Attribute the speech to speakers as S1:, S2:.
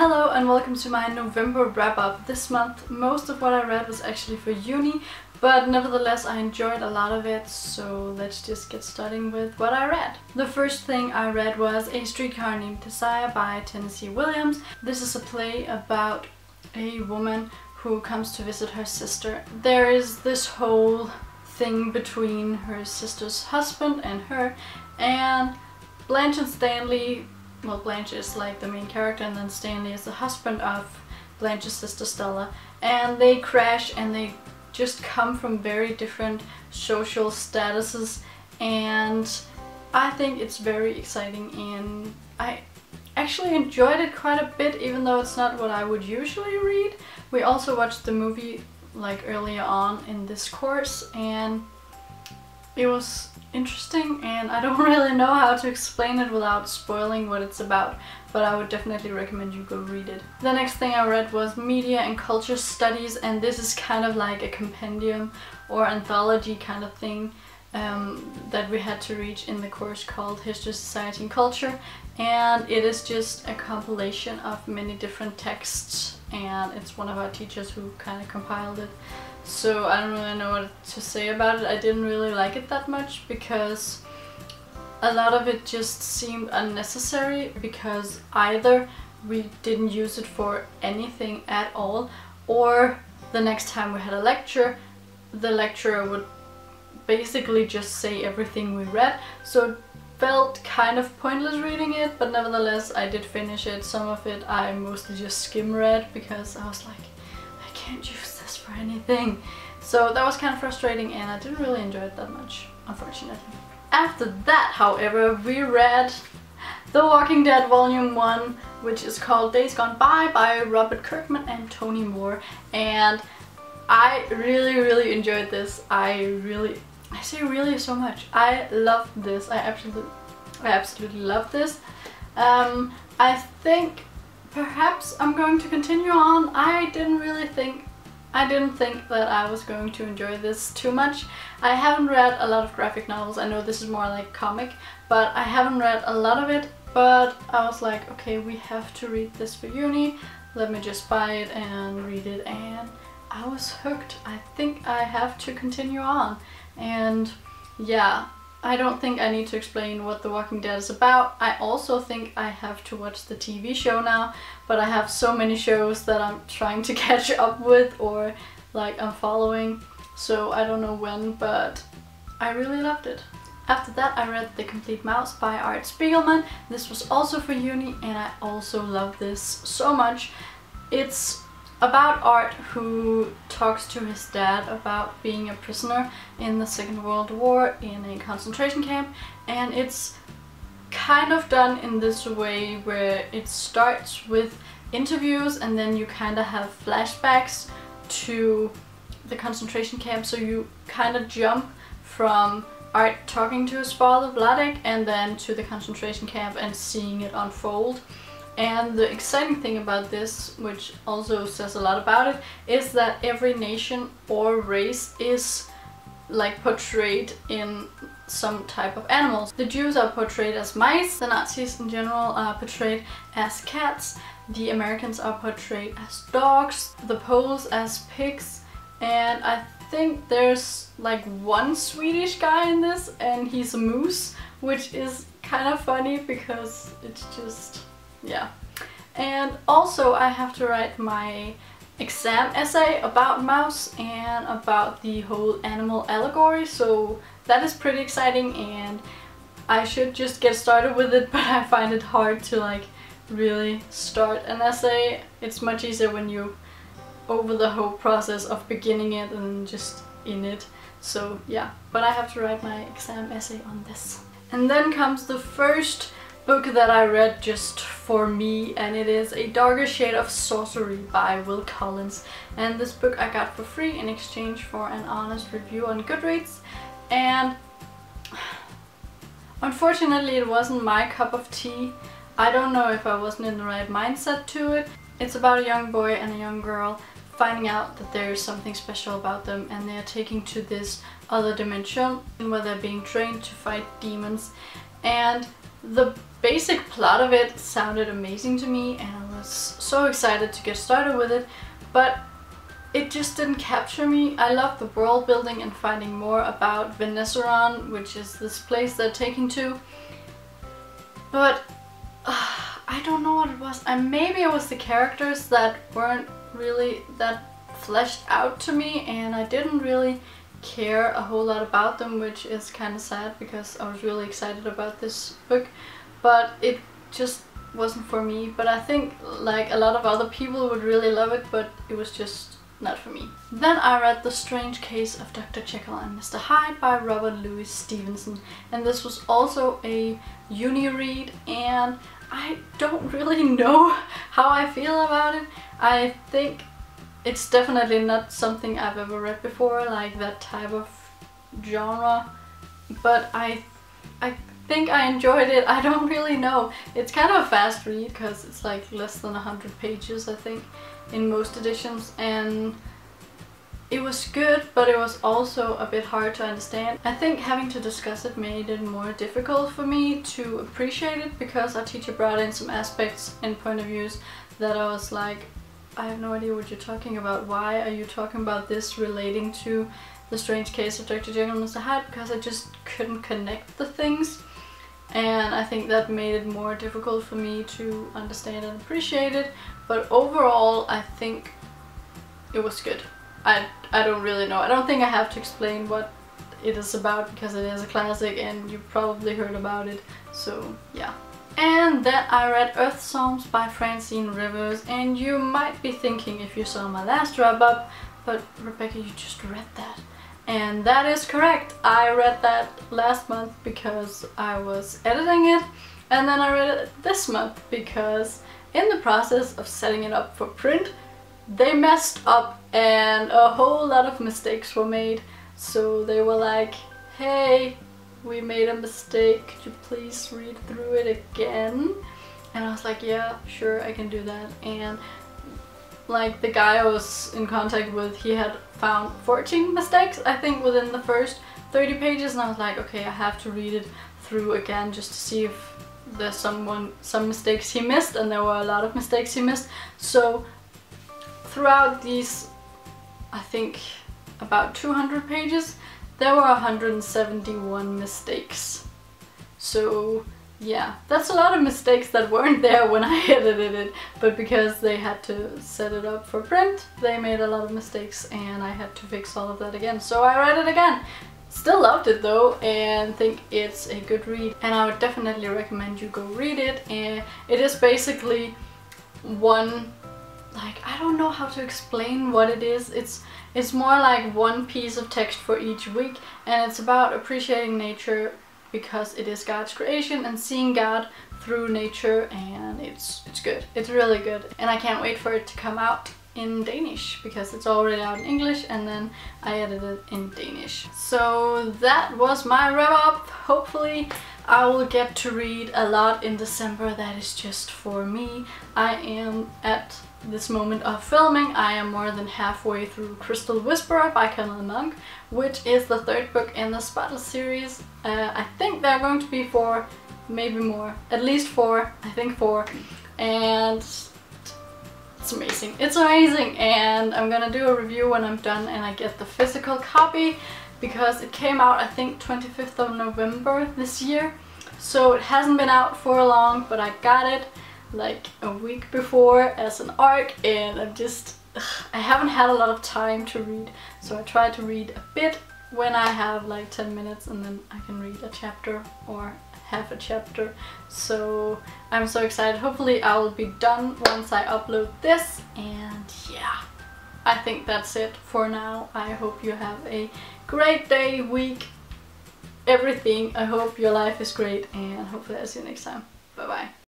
S1: Hello and welcome to my November wrap-up. This month most of what I read was actually for uni, but nevertheless I enjoyed a lot of it, so let's just get starting with what I read. The first thing I read was A Streetcar Named Desire by Tennessee Williams. This is a play about a woman who comes to visit her sister. There is this whole thing between her sister's husband and her, and Blanche and Stanley well Blanche is like the main character and then Stanley is the husband of Blanche's sister Stella and they crash and they just come from very different social statuses and I think it's very exciting and I actually enjoyed it quite a bit even though it's not what I would usually read. We also watched the movie like earlier on in this course and it was interesting and I don't really know how to explain it without spoiling what it's about but I would definitely recommend you go read it. The next thing I read was Media and Culture Studies and this is kind of like a compendium or anthology kind of thing um, that we had to reach in the course called History, Society and Culture and it is just a compilation of many different texts and it's one of our teachers who kind of compiled it so I don't really know what to say about it. I didn't really like it that much because a lot of it just seemed unnecessary because either we didn't use it for anything at all or the next time we had a lecture the lecturer would basically just say everything we read so it felt kind of pointless reading it but nevertheless I did finish it. Some of it I mostly just skim read because I was like I can't use for anything. So that was kind of frustrating and I didn't really enjoy it that much, unfortunately. After that, however, we read The Walking Dead Volume 1, which is called Days Gone By by Robert Kirkman and Tony Moore. And I really, really enjoyed this. I really, I say really so much. I love this. I absolutely, I absolutely love this. Um, I think perhaps I'm going to continue on. I didn't really think I didn't think that I was going to enjoy this too much. I haven't read a lot of graphic novels, I know this is more like comic, but I haven't read a lot of it, but I was like, okay, we have to read this for uni, let me just buy it and read it, and I was hooked. I think I have to continue on, and yeah, I don't think I need to explain what The Walking Dead is about. I also think I have to watch the TV show now, but I have so many shows that I'm trying to catch up with or like I'm following, so I don't know when, but I really loved it. After that I read The Complete Maus by Art Spiegelman. This was also for uni and I also love this so much. It's about Art who talks to his dad about being a prisoner in the Second World War in a concentration camp and it's kind of done in this way where it starts with interviews and then you kind of have flashbacks to the concentration camp so you kind of jump from Art talking to his father Vladek and then to the concentration camp and seeing it unfold. And the exciting thing about this, which also says a lot about it, is that every nation or race is like portrayed in some type of animals. The Jews are portrayed as mice, the Nazis in general are portrayed as cats, the Americans are portrayed as dogs, the Poles as pigs, and I think there's like one Swedish guy in this and he's a moose, which is kind of funny because it's just yeah. And also I have to write my exam essay about Maus and about the whole animal allegory so that is pretty exciting and I should just get started with it but I find it hard to like really start an essay. It's much easier when you over the whole process of beginning it and just in it. So yeah, but I have to write my exam essay on this. And then comes the first book that I read just for me and it is A Darker Shade of Sorcery by Will Collins and this book I got for free in exchange for an honest review on Goodreads and unfortunately it wasn't my cup of tea. I don't know if I wasn't in the right mindset to it. It's about a young boy and a young girl finding out that there's something special about them and they're taking to this other dimension where they're being trained to fight demons and the basic plot of it sounded amazing to me and I was so excited to get started with it, but it just didn't capture me. I love the world building and finding more about Venesseron, which is this place they're taking to. But uh, I don't know what it was. And maybe it was the characters that weren't really that fleshed out to me and I didn't really care a whole lot about them, which is kind of sad because I was really excited about this book. But it just wasn't for me. But I think like a lot of other people would really love it, but it was just not for me. Then I read The Strange Case of Dr. Jekyll and Mr. Hyde by Robert Louis Stevenson and this was also a uni read and I don't really know how I feel about it. I think it's definitely not something I've ever read before, like that type of genre, but I, I think I enjoyed it. I don't really know. It's kind of a fast read because it's like less than 100 pages I think in most editions and it was good but it was also a bit hard to understand. I think having to discuss it made it more difficult for me to appreciate it because our teacher brought in some aspects and point of views that I was like I have no idea what you're talking about. Why are you talking about this relating to the strange case of Dr. Jekyll and Mr. Hyde? Because I just couldn't connect the things and I think that made it more difficult for me to understand and appreciate it but overall I think it was good. I, I don't really know. I don't think I have to explain what it is about because it is a classic and you probably heard about it so yeah. And then I read Earth Psalms by Francine Rivers and you might be thinking if you saw my last wrap up but Rebekka you just read that and that is correct. I read that last month because I was editing it and then I read it this month because in the process of setting it up for print they messed up and a whole lot of mistakes were made. So they were like, hey, we made a mistake, could you please read through it again? And I was like, yeah, sure, I can do that. And like the guy I was in contact with, he had found 14 mistakes, I think, within the first 30 pages, and I was like, okay, I have to read it through again just to see if there's someone some mistakes he missed, and there were a lot of mistakes he missed. So throughout these, I think, about 200 pages, there were 171 mistakes. So yeah, that's a lot of mistakes that weren't there when I edited it, but because they had to set it up for print, they made a lot of mistakes and I had to fix all of that again. So I read it again. Still loved it though and think it's a good read and I would definitely recommend you go read it and it is basically one like I don't know how to explain what it is it's it's more like one piece of text for each week and it's about appreciating nature because it is God's creation and seeing God through nature and it's it's good. It's really good and I can't wait for it to come out in Danish because it's already out in English and then I edited it in Danish. So that was my wrap up. Hopefully I will get to read a lot in December that is just for me. I am at this moment of filming, I am more than halfway through Crystal Whisperer by Camilla Monk, which is the third book in the Spotless series. Uh, I think there are going to be four, maybe more, at least four, I think four, and it's amazing. It's amazing and I'm gonna do a review when I'm done and I get the physical copy because it came out I think 25th of November this year. So it hasn't been out for long, but I got it like a week before as an ARC and I'm just ugh, I haven't had a lot of time to read. So I try to read a bit when I have like 10 minutes and then I can read a chapter or half a chapter. So I'm so excited. Hopefully I will be done once I upload this and yeah I think that's it for now. I hope you have a great day week everything. I hope your life is great and hopefully I'll see you next time. Bye bye